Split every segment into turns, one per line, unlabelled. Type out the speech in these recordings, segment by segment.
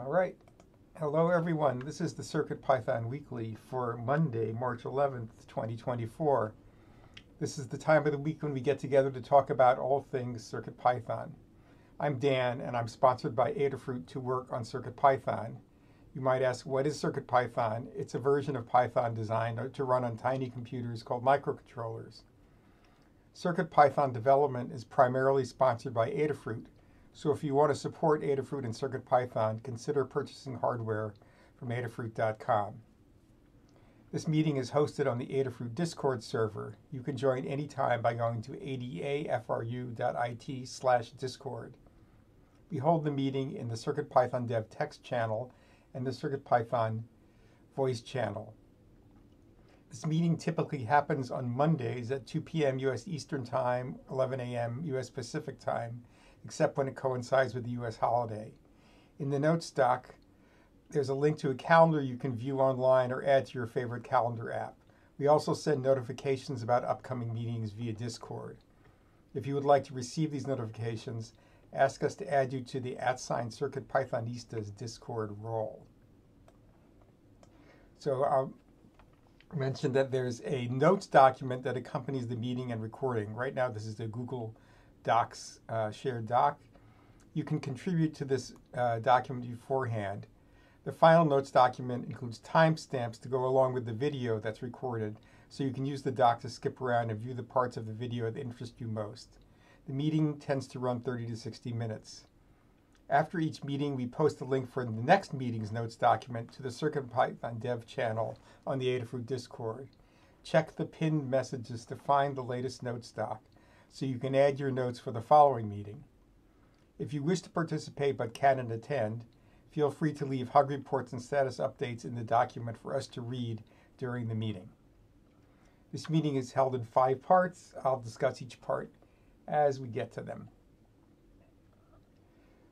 All right. Hello, everyone. This is the Circuit Python Weekly for Monday, March 11th, 2024. This is the time of the week when we get together to talk about all things Circuit Python. I'm Dan, and I'm sponsored by Adafruit to work on Circuit Python. You might ask, what is Circuit Python? It's a version of Python designed to run on tiny computers called microcontrollers. Circuit Python development is primarily sponsored by Adafruit, so if you want to support Adafruit and CircuitPython, consider purchasing hardware from adafruit.com. This meeting is hosted on the Adafruit Discord server. You can join anytime by going to adafru.it slash discord. We hold the meeting in the CircuitPython dev text channel and the CircuitPython voice channel. This meeting typically happens on Mondays at 2 p.m. U.S. Eastern Time, 11 a.m. U.S. Pacific Time, except when it coincides with the U.S. holiday. In the notes doc, there's a link to a calendar you can view online or add to your favorite calendar app. We also send notifications about upcoming meetings via Discord. If you would like to receive these notifications, ask us to add you to the at sign Circuit Pythonistas Discord role. So um, I'll mention that there's a notes document that accompanies the meeting and recording. Right now, this is the Google Docs uh, shared doc. You can contribute to this uh, document beforehand. The final notes document includes timestamps to go along with the video that's recorded, so you can use the doc to skip around and view the parts of the video that interest you most. The meeting tends to run 30 to 60 minutes. After each meeting, we post a link for the next meeting's notes document to the CircuitPython dev channel on the Adafruit Discord. Check the pinned messages to find the latest notes doc so you can add your notes for the following meeting. If you wish to participate but cannot attend, feel free to leave hug reports and status updates in the document for us to read during the meeting. This meeting is held in five parts. I'll discuss each part as we get to them.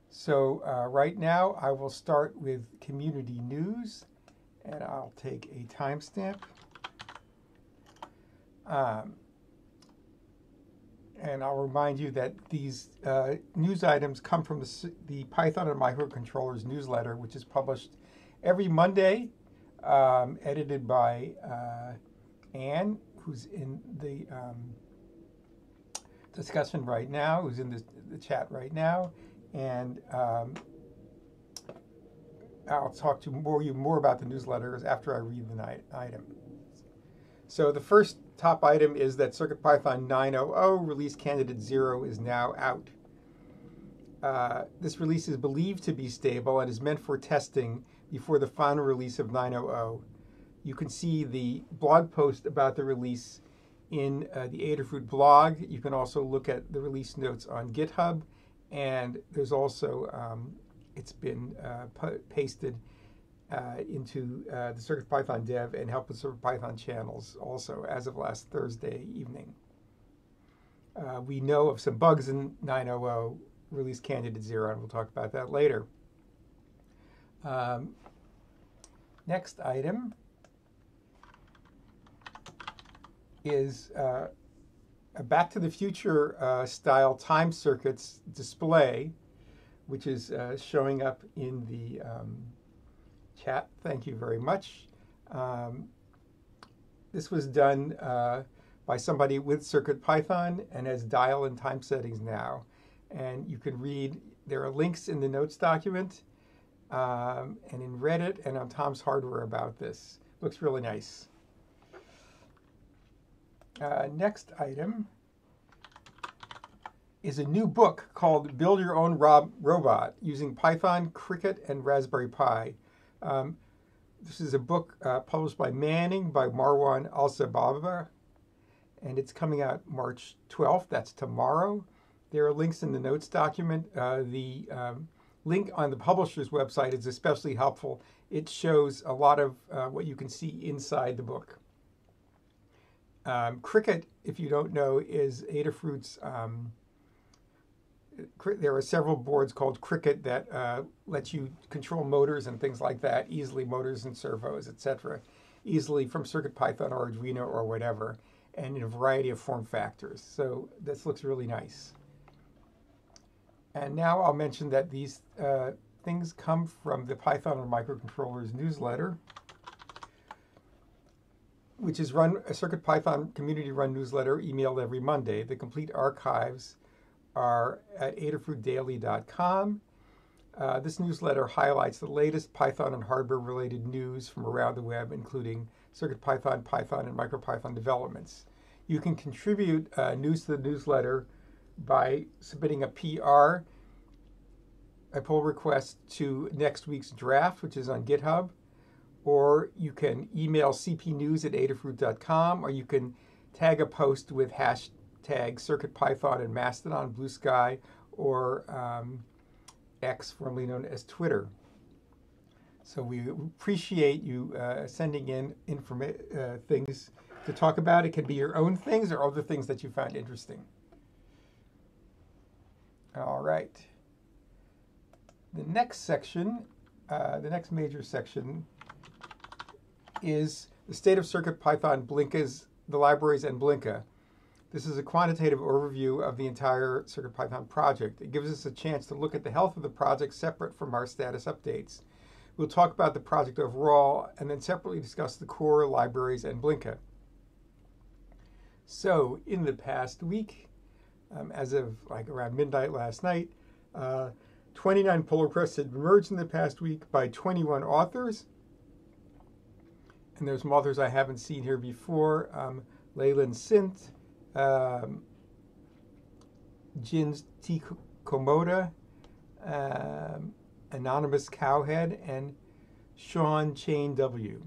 So uh, right now I will start with community news and I'll take a timestamp. Um, and I'll remind you that these uh, news items come from the, the, Python and Microcontrollers newsletter, which is published every Monday, um, edited by uh, Anne, who's in the um, discussion right now, who's in the, the chat right now, and um, I'll talk to more you more about the newsletters after I read the item. So the first top item is that CircuitPython 9.0 release candidate 0 is now out. Uh, this release is believed to be stable and is meant for testing before the final release of 9.0. You can see the blog post about the release in uh, the Adafruit blog. You can also look at the release notes on GitHub, and there's also um, it's been uh, pasted uh, into uh, the CircuitPython dev and help with CircuitPython channels also as of last Thursday evening. Uh, we know of some bugs in 9.0 release candidate zero, and we'll talk about that later. Um, next item is uh, a Back to the Future uh, style time circuits display, which is uh, showing up in the um, chat. Thank you very much. Um, this was done uh, by somebody with CircuitPython and has dial and time settings now. And you can read, there are links in the notes document um, and in Reddit and on Tom's Hardware about this. Looks really nice. Uh, next item is a new book called Build Your Own Rob Robot using Python, Crickit, and Raspberry Pi. Um, this is a book uh, published by Manning by Marwan Alsabbagh, and it's coming out March 12th. That's tomorrow. There are links in the notes document. Uh, the um, link on the publisher's website is especially helpful. It shows a lot of uh, what you can see inside the book. Um, Crickit, if you don't know, is Adafruit's um, there are several boards called Crickit that uh, let you control motors and things like that easily, motors and servos, etc., easily from CircuitPython or Arduino or whatever, and in a variety of form factors. So this looks really nice. And now I'll mention that these uh, things come from the Python and Microcontrollers newsletter, which is run a Circuit Python community run newsletter emailed every Monday. The complete archives are at adafruitdaily.com. Uh, this newsletter highlights the latest Python and hardware related news from around the web, including CircuitPython, Python, and MicroPython developments. You can contribute uh, news to the newsletter by submitting a PR, a pull request to next week's draft, which is on GitHub, or you can email cpnews at adafruit.com, or you can tag a post with hashtag CircuitPython and Mastodon, Blue Sky, or um, X, formerly known as Twitter. So we appreciate you uh, sending in informa- uh, things to talk about. It can be your own things or other things that you find interesting. All right. The next section, uh, the next major section, is the state of Circuit Python, Blinka's, the libraries, and Blinka. This is a quantitative overview of the entire CircuitPython project. It gives us a chance to look at the health of the project separate from our status updates. We'll talk about the project overall and then separately discuss the core libraries and Blinka. So, in the past week, um, as of like around midnight last night, uh, 29 pull requests had been merged in the past week by 21 authors. And there's some authors I haven't seen here before um, Leyland Sint, um, Jins T. Komoda, um, Anonymous Cowhead, and Sean Chain W.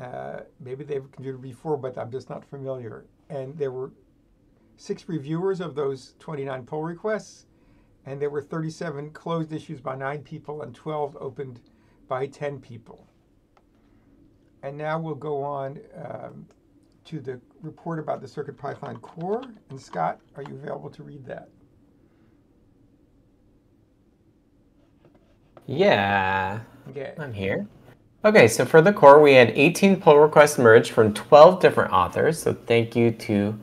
Uh, maybe they've contributed before, but I'm just not familiar. And there were six reviewers of those 29 pull requests, and there were 37 closed issues by nine people and 12 opened by 10 people. And now we'll go on um, to the report about the CircuitPython core. And Scott, are you available to read that?
Yeah, okay. I'm here. Okay, so for the core, we had 18 pull requests merged from 12 different authors. So thank you to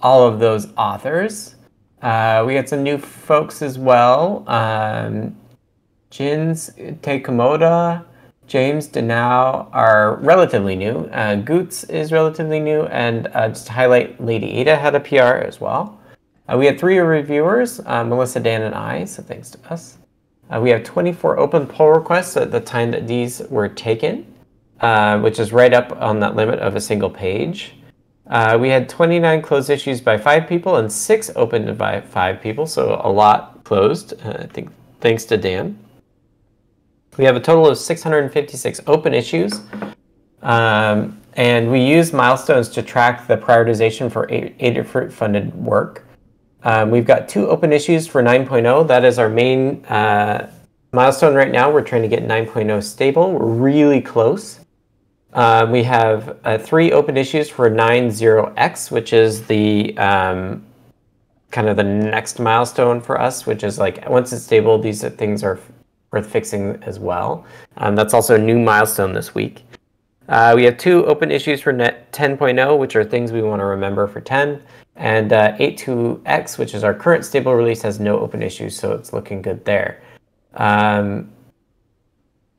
all of those authors. Uh, we had some new folks as well. Um, Jins Teikomoda, James Denau are relatively new. Uh, Goots is relatively new, and uh, just to highlight, Lady Ada had a PR as well. Uh, we had three reviewers, uh, Melissa, Dan, and I, so thanks to us. Uh, we have 24 open pull requests at the time that these were taken, uh, which is right up on that limit of a single page. we had 29 closed issues by five people and six opened by five people, so a lot closed, I think, thanks to Dan. We have a total of 656 open issues. Um, and we use milestones to track the prioritization for Adafruit funded work. Um, we've got two open issues for 9.0. That is our main uh, milestone right now. We're trying to get 9.0 stable. We're really close. Um, we have uh, three open issues for 9.0x, which is the um, kind of the next milestone for us, which is like once it's stable, these things are worth fixing as well. Um, that's also a new milestone this week. Uh, we have two open issues for Net 10.0, which are things we want to remember for 10. And uh, 8.2x, which is our current stable release, has no open issues, so it's looking good there. Um,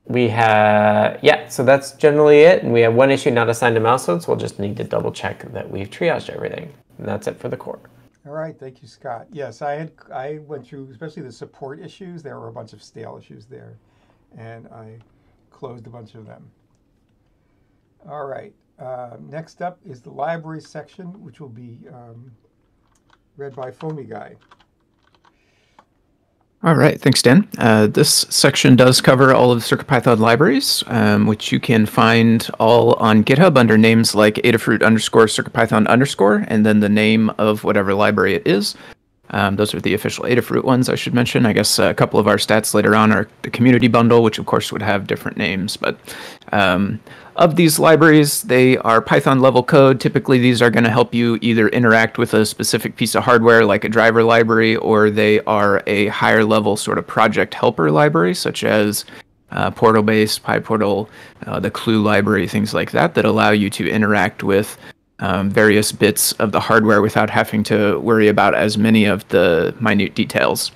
we have, yeah, so that's generally it. And we have one issue not assigned to milestone, so we'll just need to double check that we've triaged everything. And that's it for the core.
All right, thank you, Scott. Yes, I had I went through especially the support issues. There were a bunch of stale issues there, and I closed a bunch of them. All right. Uh, next up is the library section, which will be um, read by Foamy Guy.
All right, thanks, Dan. Uh, this section does cover all of CircuitPython libraries, um, which you can find all on GitHub under names like Adafruit underscore CircuitPython underscore, and then the name of whatever library it is. Um, those are the official Adafruit ones, I should mention. I guess a couple of our stats later on are the community bundle, which of course would have different names, but um, of these libraries, they are Python level code. Typically, these are going to help you either interact with a specific piece of hardware like a driver library, or they are a higher level sort of project helper library, such as uh, Portalbase, PyPortal, uh, the Clue library, things like that, that allow you to interact with um, various bits of the hardware without having to worry about as many of the minute details.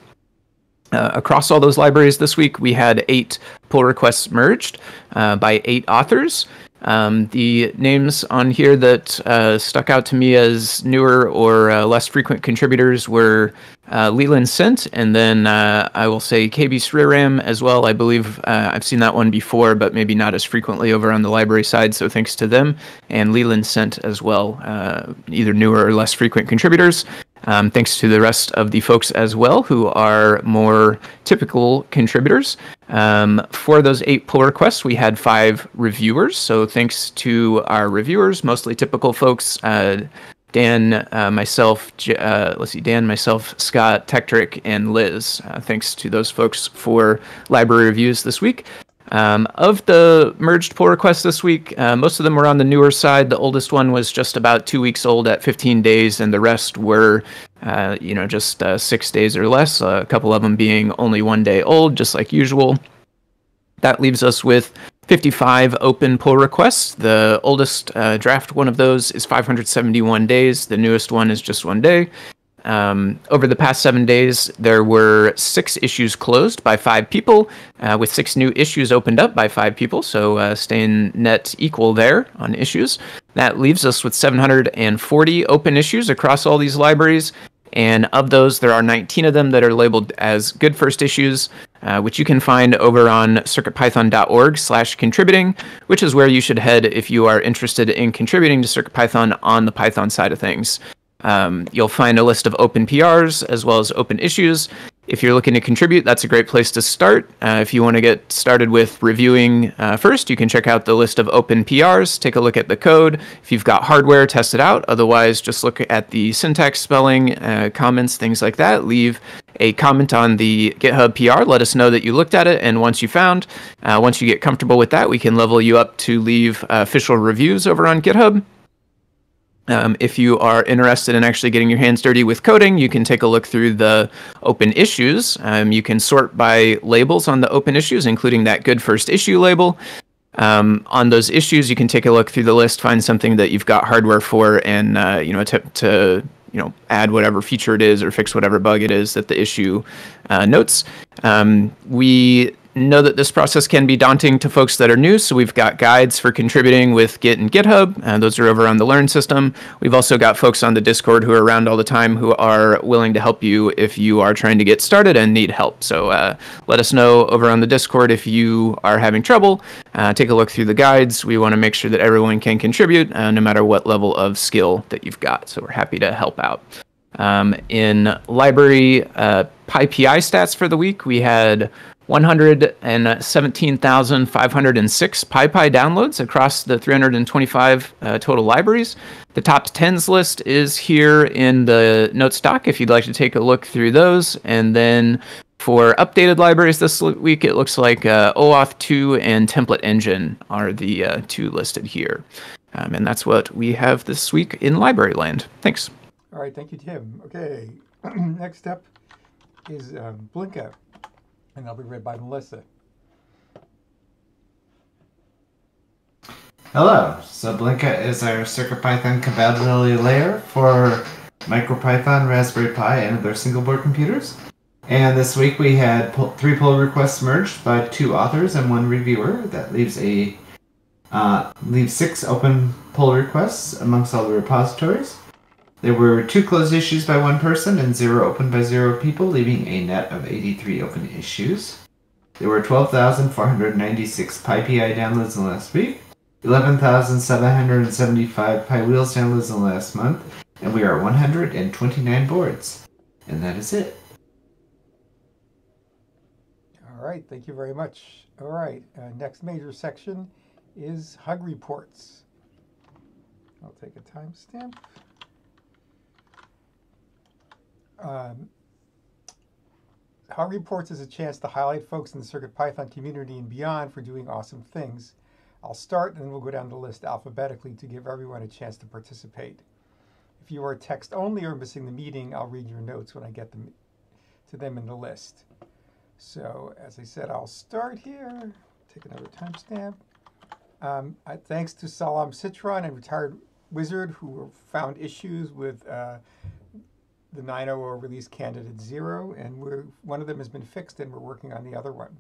Uh, across all those libraries this week, we had eight pull requests merged uh, by eight authors. Um, the names on here that uh, stuck out to me as newer or uh, less frequent contributors were uh, Leland Sent, and then uh, I will say KB Sriram as well. I believe uh, I've seen that one before, but maybe not as frequently over on the library side. So thanks to them and Leland Sent as well, either newer or less frequent contributors. Um, thanks to the rest of the folks as well who are more typical contributors. Um, for those eight pull requests, we had five reviewers. So thanks to our reviewers, mostly typical folks. Uh, Dan, uh, myself, uh, let's see, Dan, myself, Scott, Tekktrik, and Liz. Uh, thanks to those folks for library reviews this week. Um, of the merged pull requests this week, uh, most of them were on the newer side. The oldest one was just about two weeks old at 15 days, and the rest were, uh, you know, just uh, six days or less. a couple of them being only one day old, just like usual. That leaves us with 55 open pull requests. The oldest uh, draft one of those is 571 days. The newest one is just one day. Um, over the past seven days, there were six issues closed by five people, uh, with six new issues opened up by five people. So uh, staying net equal there on issues. That leaves us with 740 open issues across all these libraries. And of those, there are 19 of them that are labeled as good first issues, uh, which you can find over on circuitpython.org slash contributing, which is where you should head if you are interested in contributing to CircuitPython on the Python side of things. Um, you'll find a list of open PRs as well as open issues. If you're looking to contribute, that's a great place to start. Uh, if you want to get started with reviewing uh, first, you can check out the list of open PRs, take a look at the code. If you've got hardware, test it out. Otherwise, just look at the syntax, spelling, uh, comments, things like that. Leave a comment on the GitHub PR. Let us know that you looked at it. And once you found, uh, once you get comfortable with that, we can level you up to leave uh, official reviews over on GitHub. Um, if you are interested in actually getting your hands dirty with coding, you can take a look through the open issues. Um, you can sort by labels on the open issues, including that good first issue label. Um, on those issues, you can take a look through the list, find something that you've got hardware for, and uh, you know to, to you know add whatever feature it is or fix whatever bug it is that the issue uh, notes. Um, we know that this process can be daunting to folks that are new, so we've got guides for contributing with Git and GitHub, and those are over on the Learn system. We've also got folks on the Discord who are around all the time who are willing to help you if you are trying to get started and need help. So uh, let us know over on the Discord if you are having trouble. Uh, take a look through the guides. We want to make sure that everyone can contribute, uh, no matter what level of skill that you've got. So we're happy to help out. Um, in library uh, PyPI stats for the week, we had 117,506 PyPI downloads across the 325 uh, total libraries. The top 10s list is here in the notes doc if you'd like to take a look through those. And then for updated libraries this week, it looks like uh, OAuth 2 and Template Engine are the uh, two listed here. Um, and that's what we have this week in library land. Thanks.
All right, thank you, Tim. Okay, next up is um, Blinka and I'll be read by Melissa.
Hello. So Blinka is our CircuitPython compatibility layer for MicroPython, Raspberry Pi, and other single board computers. And this week we had pull, three pull requests merged by two authors and one reviewer. That leaves a uh, leaves six open pull requests amongst all the repositories. There were two closed issues by one person and zero open by zero people, leaving a net of 83 open issues. There were 12,496 PyPI downloads in the last week, 11,775 piwheels downloads in the last month, and we are 129 boards. And that is it.
All right, thank you very much. All right, uh, next major section is Hug Reports. I'll take a timestamp. Um, Hug Reports is a chance to highlight folks in the CircuitPython community and beyond for doing awesome things. I'll start and then we'll go down the list alphabetically to give everyone a chance to participate. If you are text only or missing the meeting, I'll read your notes when I get them to them in the list. So as I said, I'll start here, take another timestamp. Um, thanks to Salam Citron and Retired Wizard who found issues with uh, the 900 release candidate zero, and we're, one of them has been fixed, and we're working on the other one.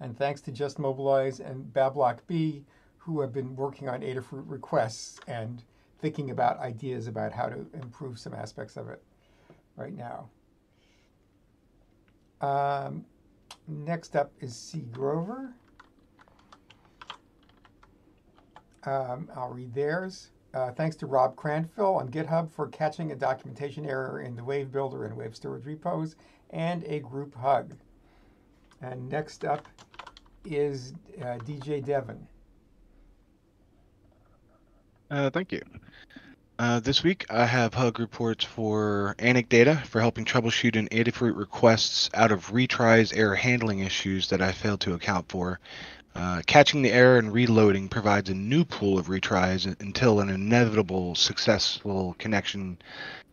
And thanks to Just Mobilize and Bablock B, who have been working on Adafruit requests and thinking about ideas about how to improve some aspects of it right now. Um, next up is C. Grover. Um, I'll read theirs. Uh, thanks to Rob Cranfill on GitHub for catching a documentation error in the Wave Builder and Wave Storage repos, and a group hug. And next up is uh, DJ Devon.
Uh, thank you. Uh, this week, I have hug reports for Anecdata for helping troubleshoot an Adafruit requests out of retries error handling issues that I failed to account for. Uh, catching the error and reloading provides a new pool of retries until an inevitable successful connection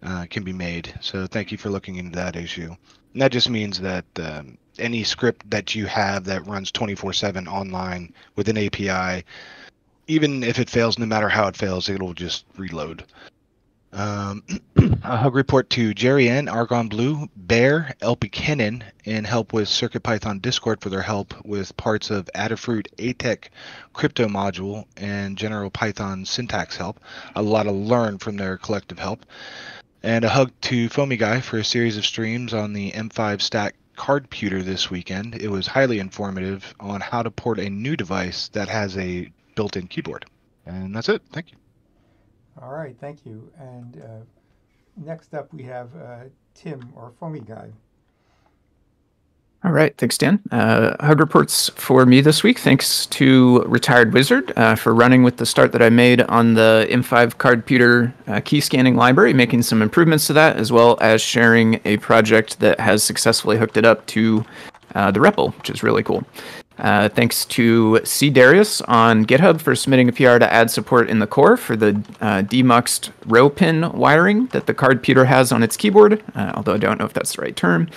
uh, can be made. So thank you for looking into that issue. And that just means that um, any script that you have that runs 24/7 online with an API even if it fails, no matter how it fails, it'll just reload. Um, a hug report to Jerry N, Argon Blue, Bear, LP Kennan, and help with CircuitPython Discord for their help with parts of Adafruit ATEC crypto module and general Python syntax help. A lot to learn from their collective help. And a hug to Foamy Guy for a series of streams on the M5 Stack Cardputer this weekend. It was highly informative on how to port a new device that has a built-in keyboard. And that's it. Thank you.
All right, thank you. And uh, next up, we have uh, Tim or Foamy Guy.
All right, thanks, Dan. Uh, hug reports for me this week. Thanks to Retired Wizard uh, for running with the start that I made on the M5 Cardputer uh, key scanning library, making some improvements to that, as well as sharing a project that has successfully hooked it up to uh, the REPL, which is really cool. Uh, thanks to C. Darius on GitHub for submitting a PR to add support in the core for the uh, demuxed row pin wiring that the Cardputer has on its keyboard, uh, although I don't know if that's the right term.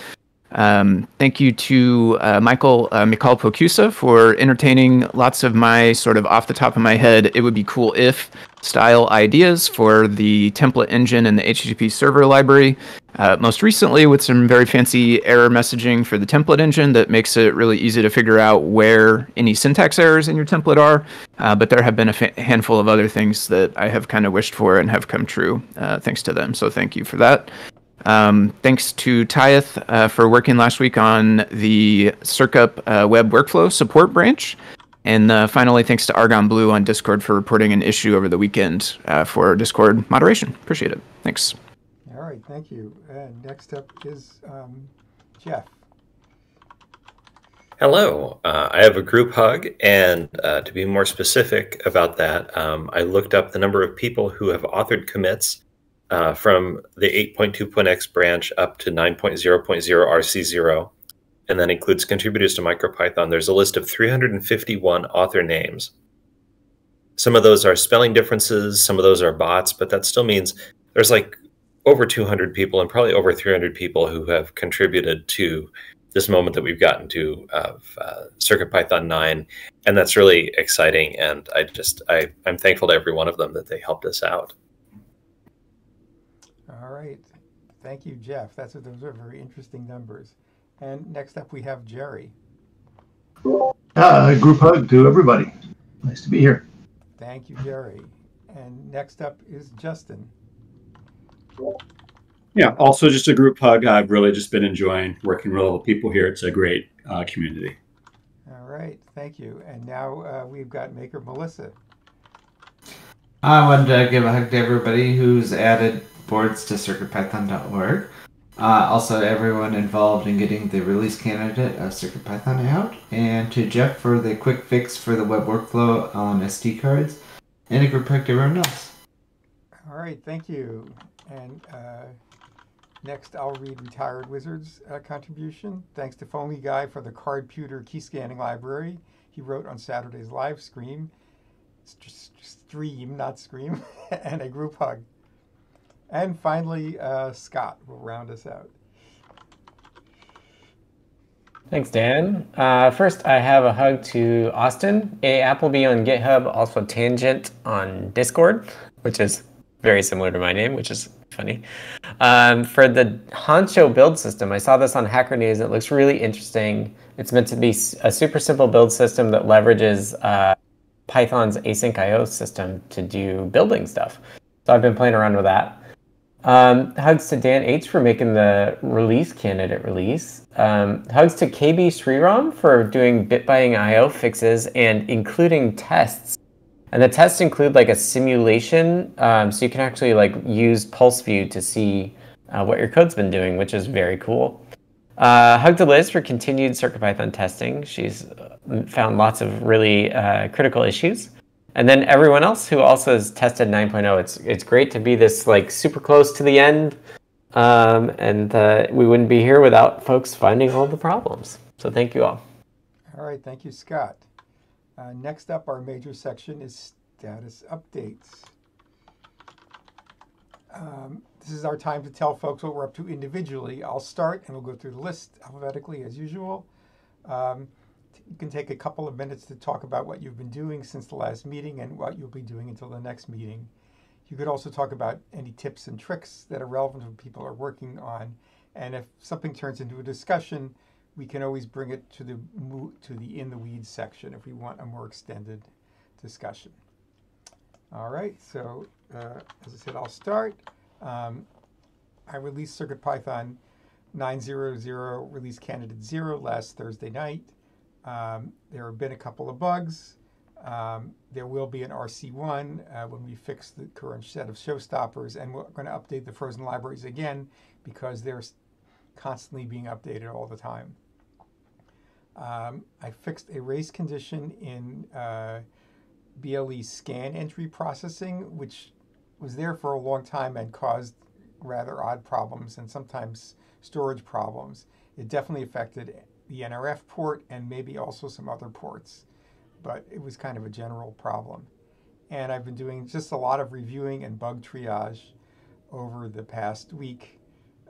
Um, thank you to uh, Michael uh, Mikhail Pokusa for entertaining lots of my sort of off the top of my head, it would be cool if style ideas for the template engine and the HTTP server library. Uh, most recently, with some very fancy error messaging for the template engine that makes it really easy to figure out where any syntax errors in your template are. Uh, but there have been a fa- handful of other things that I have kind of wished for and have come true uh, thanks to them. So thank you for that. Um, thanks to Tyeth uh, for working last week on the Circup uh, web workflow support branch. And uh, finally, thanks to Argon Blue on Discord for reporting an issue over the weekend uh, for Discord moderation. Appreciate it. Thanks.
All right, thank you. And next up is um, Jeff.
Hello, uh, I have a group hug, and uh, to be more specific about that, um, I looked up the number of people who have authored commits uh, from the 8.2.x branch up to 9.0.0 RC0 and that includes contributors to MicroPython, there's a list of 351 author names. Some of those are spelling differences, some of those are bots, but that still means there's like over 200 people and probably over 300 people who have contributed to this moment that we've gotten to of uh, CircuitPython 9, and that's really exciting. And I just I, I'm thankful to every one of them that they helped us out.
All right, thank you, Jeff. That's those are very interesting numbers. And next up, we have Jerry.
Uh, group hug to everybody. Nice to be here.
Thank you, Jerry. And next up is Justin.
Yeah, also just a group hug. I've really just been enjoying working with all the people here. It's a great uh, community.
All right, thank you. And now uh, we've got Maker Melissa.
I wanted to give a hug to everybody who's added boards to CircuitPython.org. Uh, also, everyone involved in getting the release candidate of CircuitPython out, and to Jeff for the quick fix for the web workflow on SD cards, and a group to everyone else.
All right, thank you. And uh, next, I'll read Retired Wizard's uh, contribution. Thanks to Foamy Guy for the Cardputer key scanning library he wrote on Saturday's live stream, st- stream, not scream, and a group hug. And finally, uh, Scott will round us out.
Thanks, Dan. Uh, first, I have a hug to Austin, A. Appleby on GitHub, also Tangent on Discord, which is very similar to my name, which is funny. Um, for the Hancho build system, I saw this on Hacker News. It looks really interesting. It's meant to be a super simple build system that leverages uh, Python's async IO system to do building stuff. So I've been playing around with that. Um, hugs to Dan H for making the release candidate release. Um, hugs to KB Sriram for doing bitbangio fixes and including tests. And the tests include like a simulation, um, so you can actually like use Pulse View to see uh, what your code's been doing, which is very cool. Uh, hug to Liz for continued CircuitPython testing. She's uh, found lots of really uh, critical issues. And then everyone else who also has tested 9.0, it's it's great to be this like super close to the end, um, and uh, we wouldn't be here without folks finding all the problems. So thank you all.
All right, thank you, Scott. Uh, next up, our major section is status updates. Um, this is our time to tell folks what we're up to individually. I'll start and we'll go through the list alphabetically as usual. Um, you can take a couple of minutes to talk about what you've been doing since the last meeting and what you'll be doing until the next meeting. You could also talk about any tips and tricks that are relevant to what people are working on. And if something turns into a discussion, we can always bring it to the to the in the weeds section if we want a more extended discussion. All right, so uh, as I said, I'll start. Um, I released CircuitPython 9.0.0 release candidate 0 last Thursday night. Um, there have been a couple of bugs. Um, there will be an RC1 uh, when we fix the current set of showstoppers, and we're going to update the frozen libraries again because they're constantly being updated all the time. Um, I fixed a race condition in uh, BLE scan entry processing, which was there for a long time and caused rather odd problems and sometimes storage problems. It definitely affected the NRF port and maybe also some other ports, but it was kind of a general problem. And I've been doing just a lot of reviewing and bug triage over the past week,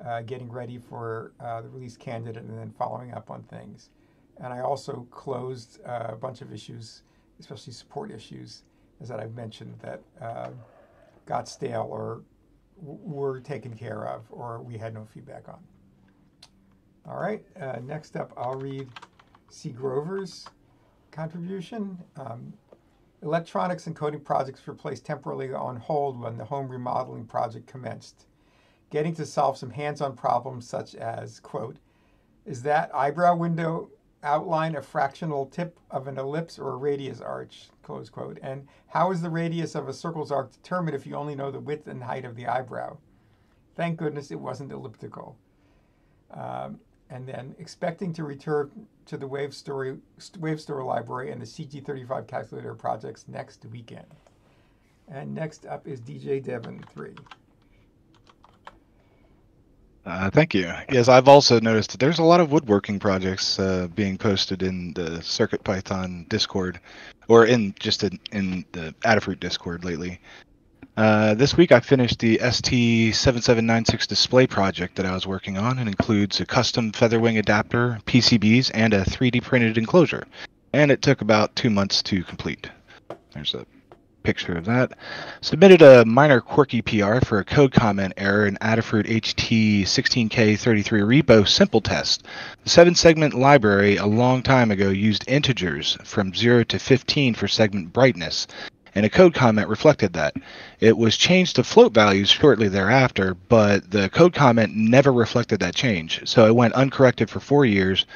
uh, getting ready for uh, the release candidate and then following up on things. And I also closed uh, a bunch of issues, especially support issues, as that I've mentioned, that uh, got stale or were taken care of or we had no feedback on. All right, uh, next up, I'll read C. Grover's contribution. Um, electronics and coding projects were placed temporarily on hold when the home remodeling project commenced. Getting to solve some hands on problems such as, quote, is that eyebrow window outline a fractional tip of an ellipse or a radius arch, close quote, and how is the radius of a circle's arc determined if you only know the width and height of the eyebrow? Thank goodness it wasn't elliptical. Um, and then expecting to return to the Wave Story Wave Store library and the CG35 calculator projects next weekend. And next up is DJ Devon 3.
Uh, thank you. Yes, I've also noticed that there's a lot of woodworking projects uh, being posted in the Circuit Python Discord, or in just in, in the Adafruit Discord lately. Uh, this week I finished the ST7796 display project that I was working on. and includes a custom Featherwing adapter, PCBs, and a 3D printed enclosure. And it took about two months to complete. There's a picture of that. Submitted a minor quirky PR for a code comment error in Adafruit HT16K33 Repo simple test. The seven segment library a long time ago used integers from 0 to 15 for segment brightness and a code comment reflected that. It was changed to float values shortly thereafter, but the code comment never reflected that change, so it went uncorrected for four years,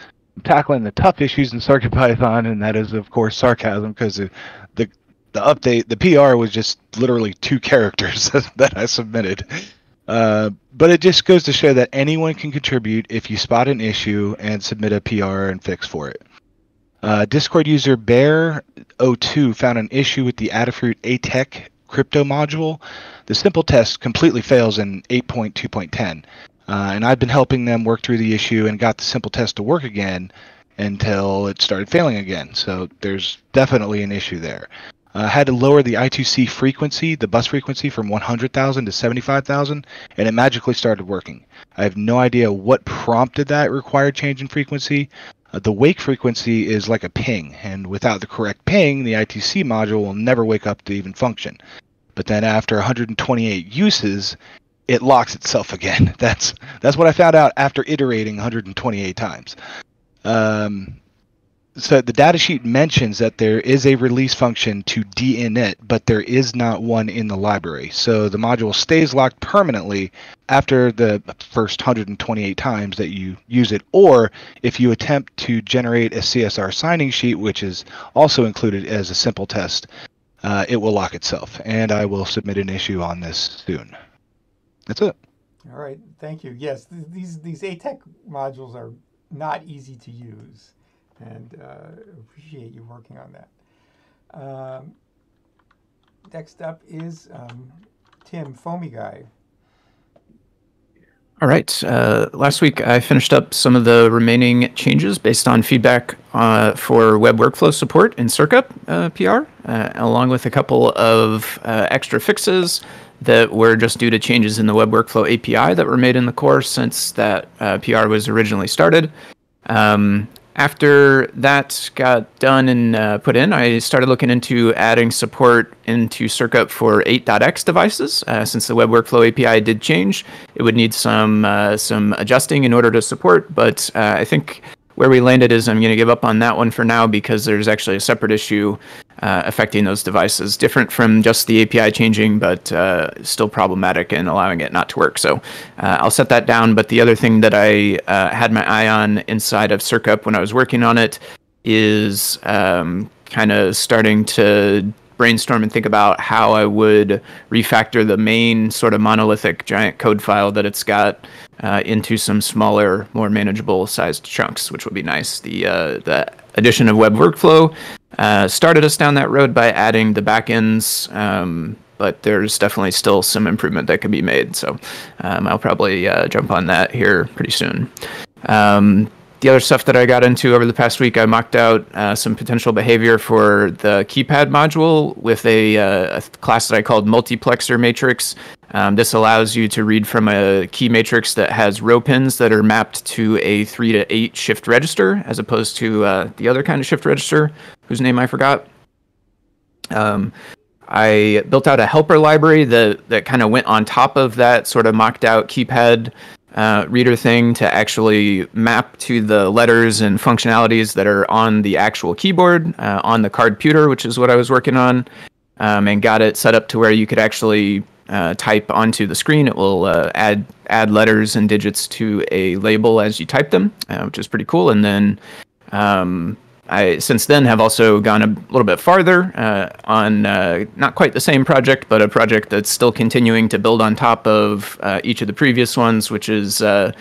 tackling the tough issues in CircuitPython, and that is, of course, sarcasm, because the, the the update, the PR was just literally two characters that I submitted. Uh, but it just goes to show that anyone can contribute if you spot an issue and submit a PR and fix for it. Uh, Discord user Bear02 found an issue with the Adafruit ATEC crypto module. The simple test completely fails in 8.2.10. Uh, and I've been helping them work through the issue and got the simple test to work again until it started failing again. So there's definitely an issue there. I uh, had to lower the I2C frequency, the bus frequency, from 100,000 to 75,000, and it magically started working. I have no idea what prompted that required change in frequency, the wake frequency is like a ping, and without the correct ping, the I2C module will never wake up to even function. but then after 128 uses, it locks itself again. That's that's what I found out after iterating 128 times. Um, so the datasheet mentions that there is a release function to deinit, but there is not one in the library. So the module stays locked permanently after the first 128 times that you use it, or if you attempt to generate a CSR signing sheet, which is also included as a simple test, uh, it will lock itself. And I will submit an issue on this soon. That's it.
All right, thank you. Yes, th- these these ATEC modules are not easy to use and uh, appreciate you working on that. Um, next up is um, Tim, Foamy Guy.
All right. Uh, last week, I finished up some of the remaining changes based on feedback uh, for web workflow support in CircUp uh, PR, uh, along with a couple of uh, extra fixes that were just due to changes in the web workflow API that were made in the core since that PR was originally started. Um, after that got done and uh, put in, I started looking into adding support into CircUp for 8.x devices. Uh, since the Web Workflow API did change, it would need some uh, some adjusting in order to support. But uh, I think where we landed is I'm going to give up on that one for now because there's actually a separate issue uh, affecting those devices, different from just the API changing, but uh, still problematic and allowing it not to work. So uh, I'll set that down. But the other thing that I uh, had my eye on inside of CircUp when I was working on it is um, kind of starting to brainstorm and think about how I would refactor the main sort of monolithic giant code file that it's got uh, into some smaller, more manageable sized chunks, which would be nice. The uh, the addition of web workflow uh, started us down that road by adding the backends. Um, but there's definitely still some improvement that can be made. So um, I'll probably uh, jump on that here pretty soon. Um, the other stuff that I got into over the past week, I mocked out uh, some potential behavior for the keypad module with a, uh, a class that I called multiplexer matrix. Um, this allows you to read from a key matrix that has row pins that are mapped to a three to eight shift register, as opposed to uh, the other kind of shift register, whose name I forgot. Um, I built out a helper library that, that kind of went on top of that sort of mocked out keypad uh, reader thing to actually map to the letters and functionalities that are on the actual keyboard uh, on the card computer, which is what I was working on, um, and got it set up to where you could actually uh, type onto the screen. It will uh, add add letters and digits to a label as you type them, uh, which is pretty cool. And then um, I since then have also gone a little bit farther uh, on uh, not quite the same project, but a project that's still continuing to build on top of uh, each of the previous ones, which is uh,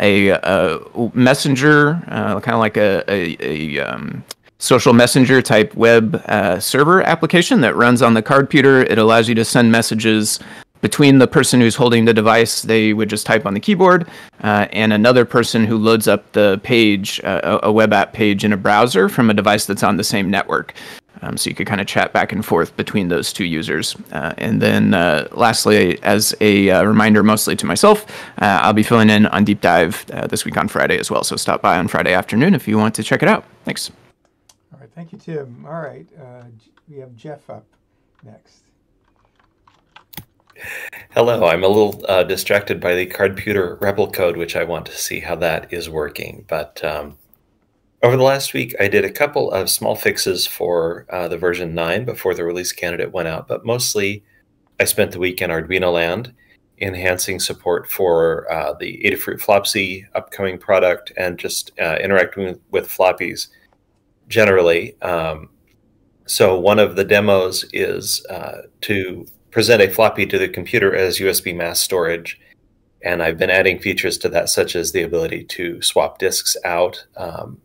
a, a, messenger, uh, kind of like a, a, a um, social messenger type web uh, server application that runs on the card computer. It allows you to send messages between the person who's holding the device, they would just type on the keyboard, uh, and another person who loads up the page, uh, a web app page in a browser from a device that's on the same network. Um, so you could kind of chat back and forth between those two users. Uh, and then, uh, lastly, as a uh, reminder, mostly to myself, uh, I'll be filling in on Deep Dive this week on Friday as well. So stop by on Friday afternoon if you want to check it out. Thanks.
All right, thank you, Tim. All right, we have Jeff up next.
Hello, I'm a little uh, distracted by the card computer REPL code, which I want to see how that is working. But um, over the last week, I did a couple of small fixes for uh, the version 9 before the release candidate went out. But mostly, I spent the week in Arduino land enhancing support for uh, the Adafruit Floppsy upcoming product and just uh, interacting with, with floppies generally. Um, so one of the demos is uh, to present a floppy to the computer as USB mass storage. And I've been adding features to that, such as the ability to swap disks out um,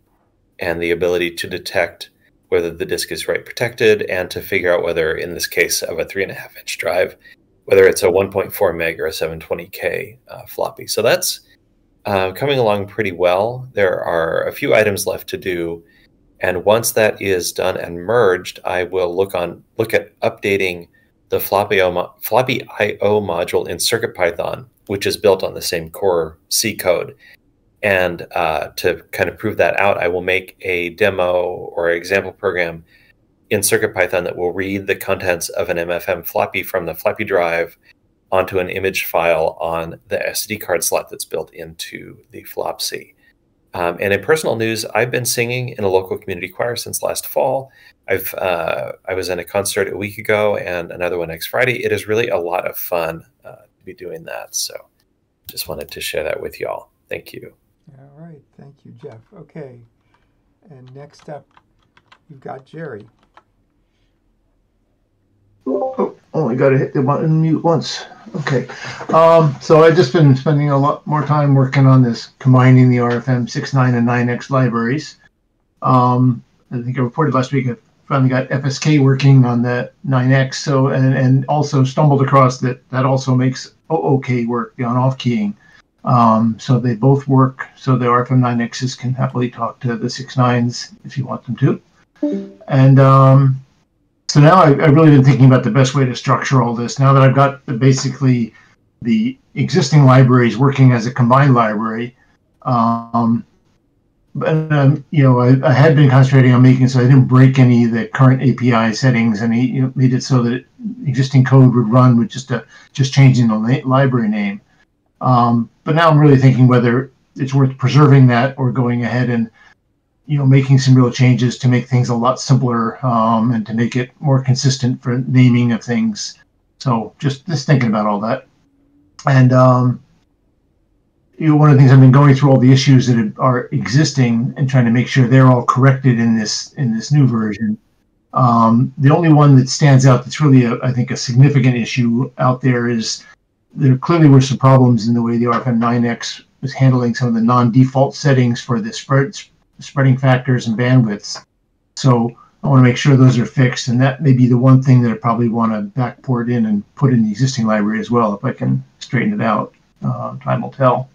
and the ability to detect whether the disk is write protected and to figure out whether, in this case of a three and a half inch drive, whether it's a 1.4 meg or a 720K uh, floppy. So that's uh, coming along pretty well. There are a few items left to do. And once that is done and merged, I will look on look at updating the floppy IO, floppy IO module in CircuitPython, which is built on the same core C code. And uh, to kind of prove that out, I will make a demo or example program in CircuitPython that will read the contents of an MFM floppy from the floppy drive onto an image file on the SD card slot that's built into the Floppsy. Um, and in personal news, I've been singing in a local community choir since last fall. I've uh, I was in a concert a week ago and another one next Friday. It is really a lot of fun uh, to be doing that. So, just wanted to share that with y'all. Thank you.
All right, thank you, Jeff. Okay, and next up, you've got Jerry.
Oh, only got to hit the button mute once. Okay. Um, so I've just been spending a lot more time working on this, combining the RFM 69 and 9X libraries. Um, I think I reported last week I finally got FSK working on the 9X. So and, and also stumbled across that that also makes OOK work, the on-off keying. Um, so they both work. So the RFM 9Xs can happily talk to the 69s if you want them to. And um, so now I, have really been thinking about the best way to structure all this. Now that I've got the, basically the existing libraries working as a combined library, um, but um, you know, I, I, had been concentrating on making so I didn't break any of the current API settings, and he you know, made it so that existing code would run with just a just changing the library name. Um, but now I'm really thinking whether it's worth preserving that or going ahead and you know making some real changes to make things a lot simpler um, and to make it more consistent for naming of things. So just just thinking about all that, and um, you know one of the things I've been going through all the issues that are existing and trying to make sure they're all corrected in this in this new version. Um, the only one that stands out that's really a, I think a significant issue out there is there clearly were some problems in the way the RFM9X was handling some of the non-default settings for the spread spreading factors and bandwidths. So I want to make sure those are fixed, and that may be the one thing that I probably want to backport in and put in the existing library as well if I can straighten it out. Uh, time will tell.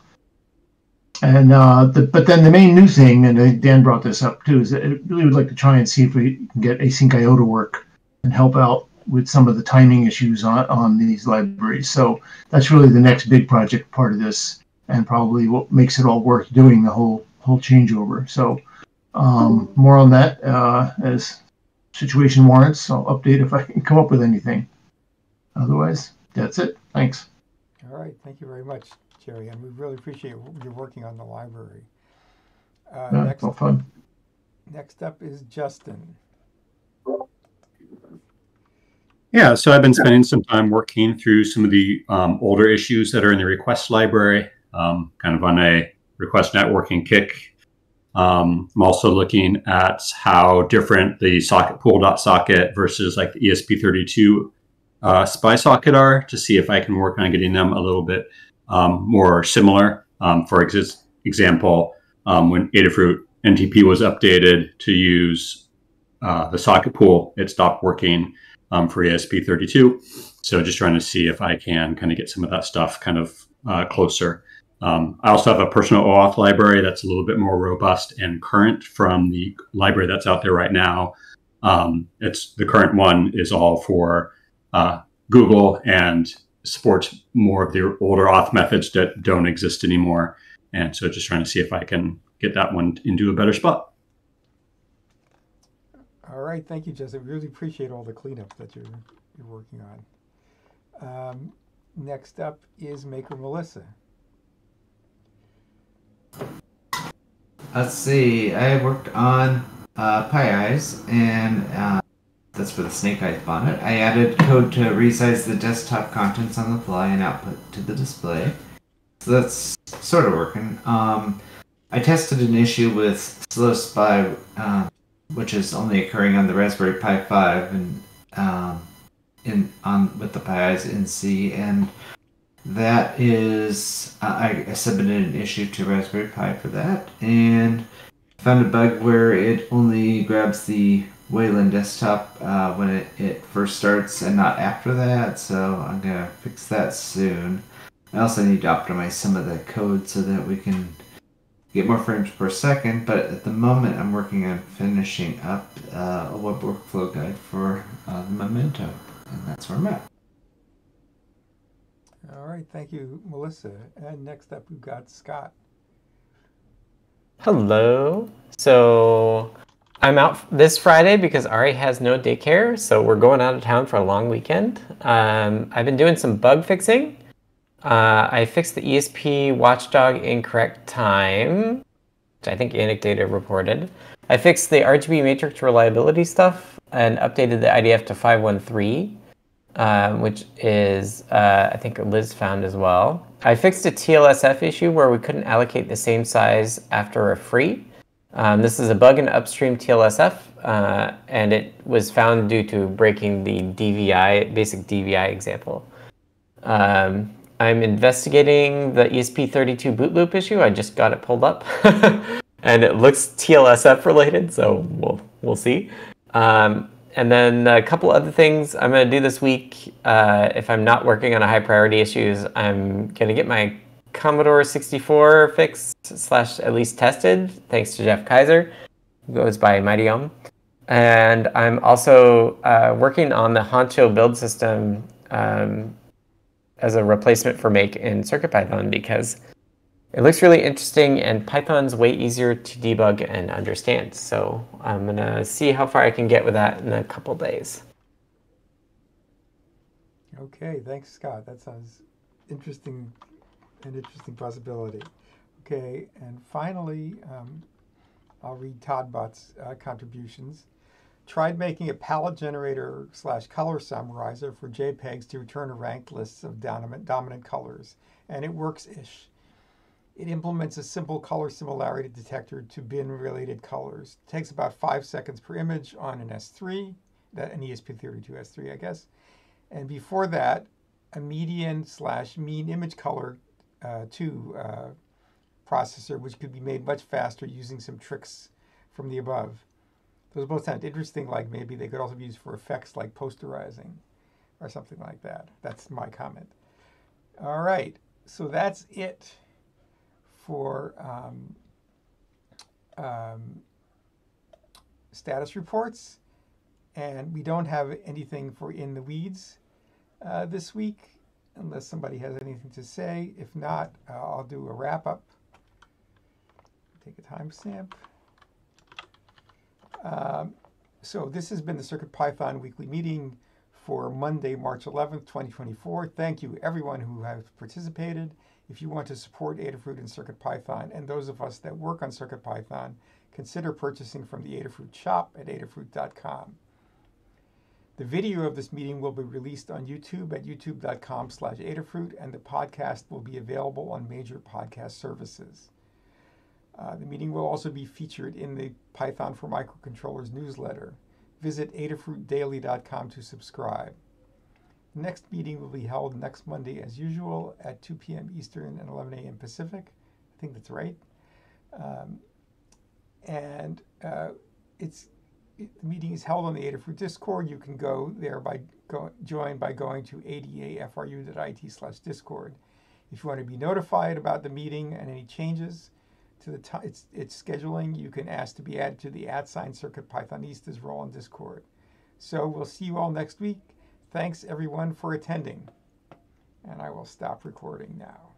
And uh, the, but then the main new thing, and Dan brought this up too, is that I really would like to try and see if we can get async IO to work and help out with some of the timing issues on, on these libraries. So that's really the next big project part of this, and probably what makes it all worth doing the whole whole changeover. So um, more on that uh, as situation warrants. I'll update if I can come up with anything. Otherwise, that's it. Thanks.
All right. Thank you very much, Jerry. And we really appreciate you working on the library.
Uh, yeah, next, fun.
next up is Justin.
Yeah, so I've been spending some time working through some of the um, older issues that are in the request library, um, kind of on a request networking kick. Um, I'm also looking at how different the socket pool dot socket versus like the ESP32 uh, SPI socket are to see if I can work on getting them a little bit um, more similar. Um, for ex- example, um, when Adafruit NTP was updated to use uh, the socket pool, it stopped working um, for ESP32. So just trying to see if I can kind of get some of that stuff kind of uh, closer. Um, I also have a personal OAuth library that's a little bit more robust and current from the library that's out there right now. Um, it's the current one is all for uh, Google and supports more of the older auth methods that don't exist anymore. And so just trying to see if I can get that one into a better spot.
All right, thank you, Jesse. We really appreciate all the cleanup that you're you're working on. Um, next up is Maker Melissa.
Let's see. I worked on uh, PyEyes, and uh, that's for the Snake Eyes bonnet. I added code to resize the desktop contents on the fly and output to the display. So that's sort of working. Um, I tested an issue with Slow SPI, uh, which is only occurring on the Raspberry Pi 5 and um, in on with the PyEyes in C, and that is, I, I submitted an issue to Raspberry Pi for that, and found a bug where it only grabs the Wayland desktop uh, when it, it first starts and not after that, so I'm gonna fix that soon. I also need to optimize some of the code so that we can get more frames per second, but at the moment I'm working on finishing up uh, a web workflow guide for uh, the Memento, and that's where I'm at.
All right, thank you, Melissa. And next up, we've got Scott.
Hello. So I'm out this Friday because Ari has no daycare, so we're going out of town for a long weekend. Um, I've been doing some bug fixing. Uh, I fixed the ESP watchdog incorrect time, which I think Anecdata reported. I fixed the RGB matrix reliability stuff and updated the IDF to 513, um, which is, uh, I think Liz found as well. I fixed a TLSF issue where we couldn't allocate the same size after a free. Um, this is a bug in upstream TLSF, uh, and it was found due to breaking the DVI, basic DVI example. Um, I'm investigating the ESP32 boot loop issue. I just got it pulled up, and it looks TLSF related, so we'll we'll see. Um, and then a couple other things I'm going to do this week. Uh, if I'm not working on a high priority issues, I'm going to get my Commodore 64 fixed slash at least tested, thanks to Jeff Kaiser, who goes by Mighty Om. And I'm also uh, working on the Hancho build system um, as a replacement for Make in CircuitPython because it looks really interesting and Python's way easier to debug and understand. So I'm gonna see how far I can get with that in a couple days.
Okay, thanks, Scott. That sounds interesting, an interesting possibility. Okay, and finally, um, I'll read todbot's uh, contributions. Tried making a palette generator slash color summarizer for JPEGs to return a ranked list of dominant, dominant colors, and it works-ish. It implements a simple color similarity detector to bin related colors. It takes about five seconds per image on an S3, that an ESP32 S3, I guess. And before that, a median slash mean image color uh, 2 uh, processor, which could be made much faster using some tricks from the above. Those both sound interesting, like maybe they could also be used for effects like posterizing or something like that. That's my comment. All right, so that's it for um, um, status reports. And we don't have anything for in the weeds uh, this week, unless somebody has anything to say. If not, uh, I'll do a wrap up. Take a timestamp. Um, so this has been the CircuitPython weekly meeting for Monday, March 11th, 2024. Thank you everyone who has participated. If you want to support Adafruit and CircuitPython, and those of us that work on CircuitPython, consider purchasing from the Adafruit shop at adafruit.com. The video of this meeting will be released on YouTube at youtube.com slash Adafruit, and the podcast will be available on major podcast services. Uh, the meeting will also be featured in the Python for Microcontrollers newsletter. Visit adafruitdaily.com to subscribe. Next meeting will be held next Monday as usual at 2 p.m. Eastern and 11 a.m. Pacific. I think that's right. Um, and uh, it's it, the meeting is held on the Adafruit Discord. You can go there by go, join by going to adafru.it slash discord. If you want to be notified about the meeting and any changes to the t- its, its scheduling, you can ask to be added to the at sign circuit Pythonistas role in Discord. So we'll see you all next week. Thanks everyone for attending. And I will stop recording now.